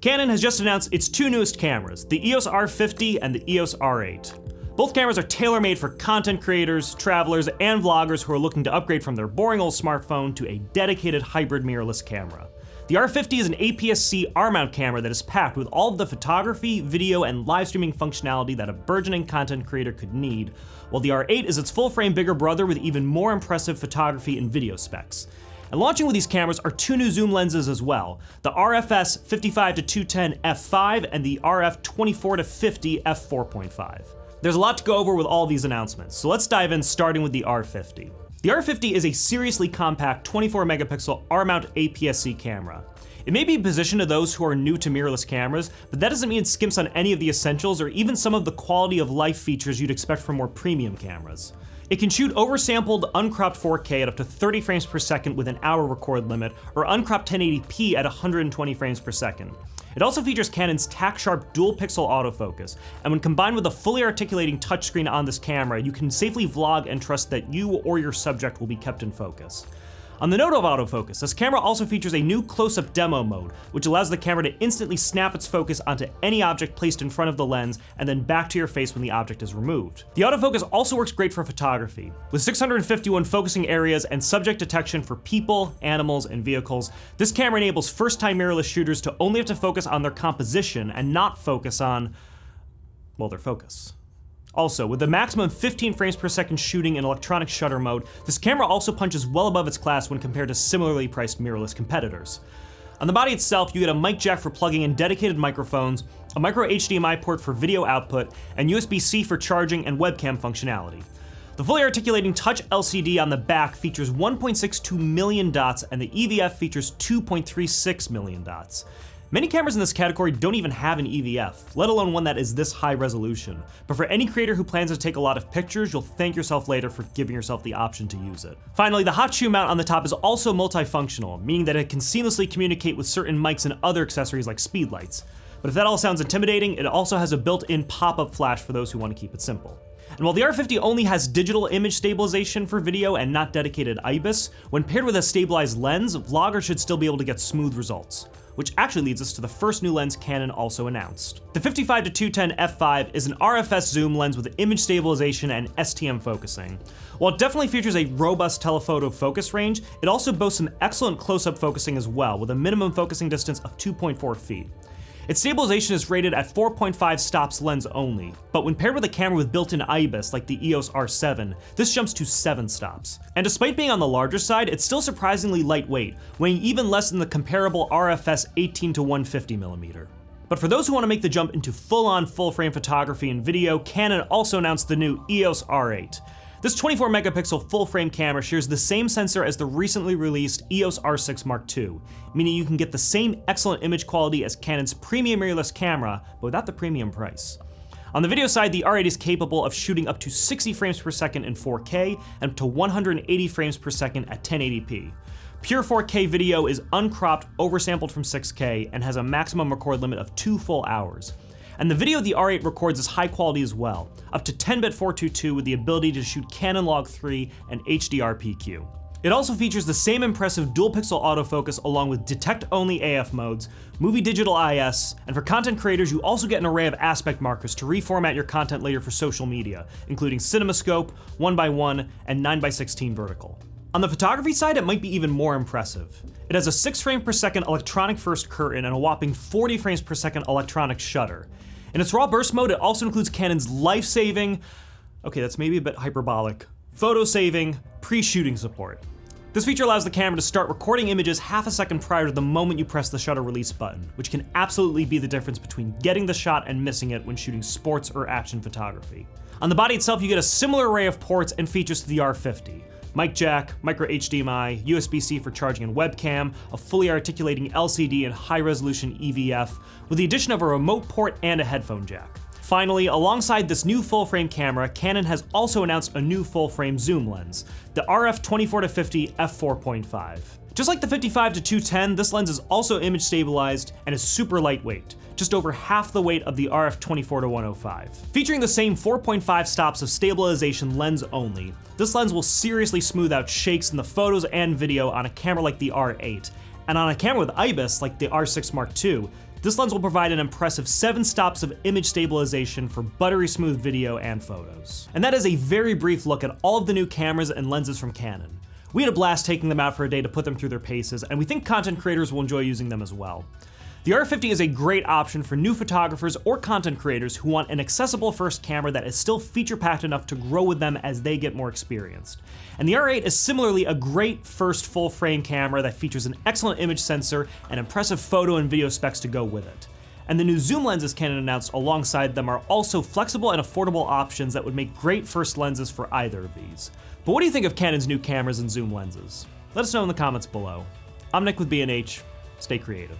Canon has just announced its two newest cameras, the EOS R50 and the EOS R8. Both cameras are tailor-made for content creators, travelers, and vloggers who are looking to upgrade from their boring old smartphone to a dedicated hybrid mirrorless camera. The R50 is an APS-C R-mount camera that is packed with all of the photography, video, and live streaming functionality that a burgeoning content creator could need, while the R8 is its full-frame bigger brother with even more impressive photography and video specs. And launching with these cameras are two new zoom lenses as well, the RFS 55-210 f5 and the RF 24-50 f4.5. There's a lot to go over with all these announcements, so let's dive in starting with the R50. The R50 is a seriously compact 24 megapixel R-mount APS-C camera. It may be positioned to those who are new to mirrorless cameras, but that doesn't mean it skimps on any of the essentials or even some of the quality of life features you'd expect from more premium cameras. It can shoot oversampled, uncropped 4K at up to 30 frames per second with an hour record limit, or uncropped 1080p at 120 frames per second. It also features Canon's tack-sharp dual-pixel autofocus, and when combined with a fully articulating touchscreen on this camera, you can safely vlog and trust that you or your subject will be kept in focus. On the note of autofocus, this camera also features a new close-up demo mode, which allows the camera to instantly snap its focus onto any object placed in front of the lens and then back to your face when the object is removed. The autofocus also works great for photography. With 651 focusing areas and subject detection for people, animals, and vehicles, this camera enables first-time mirrorless shooters to only have to focus on their composition and not focus on, well, their focus. Also, with a maximum 15 frames per second shooting in electronic shutter mode, this camera also punches well above its class when compared to similarly priced mirrorless competitors. On the body itself, you get a mic jack for plugging in dedicated microphones, a micro HDMI port for video output, and USB-C for charging and webcam functionality. The fully articulating touch LCD on the back features 1.62 million dots, and the EVF features 2.36 million dots. Many cameras in this category don't even have an EVF, let alone one that is this high resolution. But for any creator who plans to take a lot of pictures, you'll thank yourself later for giving yourself the option to use it. Finally, the hot shoe mount on the top is also multifunctional, meaning that it can seamlessly communicate with certain mics and other accessories like speed lights. But if that all sounds intimidating, it also has a built-in pop-up flash for those who want to keep it simple. And while the R50 only has digital image stabilization for video and not dedicated IBIS, when paired with a stabilized lens, vloggers should still be able to get smooth results which actually leads us to the first new lens Canon also announced. The 55-210 f5 is an RFS zoom lens with image stabilization and STM focusing. While it definitely features a robust telephoto focus range, it also boasts some excellent close-up focusing as well, with a minimum focusing distance of 2.4 feet. Its stabilization is rated at 4.5 stops lens only, but when paired with a camera with built-in IBIS like the EOS R7, this jumps to 7 stops. And despite being on the larger side, it's still surprisingly lightweight, weighing even less than the comparable RFS 18 to 150mm. But for those who want to make the jump into full-on full-frame photography and video, Canon also announced the new EOS R8. This 24 megapixel full frame camera shares the same sensor as the recently released EOS R6 Mark II, meaning you can get the same excellent image quality as Canon's premium mirrorless camera, but without the premium price. On the video side, the R8 is capable of shooting up to 60 frames per second in 4K and up to 180 frames per second at 1080p. Pure 4K video is uncropped, oversampled from 6K, and has a maximum record limit of two full hours. And the video the R8 records is high quality as well, up to 10-bit 422 with the ability to shoot Canon Log 3 and HDR PQ. It also features the same impressive dual pixel autofocus along with detect-only AF modes, movie digital IS, and for content creators you also get an array of aspect markers to reformat your content later for social media, including CinemaScope, 1x1, and 9x16 vertical. On the photography side, it might be even more impressive. It has a 6 frame per second electronic first curtain and a whopping 40 frames per second electronic shutter. In its raw burst mode, it also includes Canon's life-saving, okay, that's maybe a bit hyperbolic, photo-saving, pre-shooting support. This feature allows the camera to start recording images half a second prior to the moment you press the shutter release button, which can absolutely be the difference between getting the shot and missing it when shooting sports or action photography. On the body itself, you get a similar array of ports and features to the R50 mic jack, micro HDMI, USB-C for charging and webcam, a fully articulating LCD and high-resolution EVF, with the addition of a remote port and a headphone jack. Finally, alongside this new full-frame camera, Canon has also announced a new full-frame zoom lens, the RF 24-50 f4.5. Just like the 55 to 210, this lens is also image stabilized and is super lightweight, just over half the weight of the RF 24 to 105. Featuring the same 4.5 stops of stabilization lens only, this lens will seriously smooth out shakes in the photos and video on a camera like the R8, and on a camera with IBIS like the R6 Mark II, This lens will provide an impressive 7 stops of image stabilization for buttery smooth video and photos. And that is a very brief look at all of the new cameras and lenses from Canon. We had a blast taking them out for a day to put them through their paces, and we think content creators will enjoy using them as well. The R50 is a great option for new photographers or content creators who want an accessible first camera that is still feature packed enough to grow with them as they get more experienced. And the R8 is similarly a great first full frame camera that features an excellent image sensor and impressive photo and video specs to go with it. And the new zoom lenses Canon announced alongside them are also flexible and affordable options that would make great first lenses for either of these. But what do you think of Canon's new cameras and zoom lenses? Let us know in the comments below. I'm Nick with B&H. Stay creative.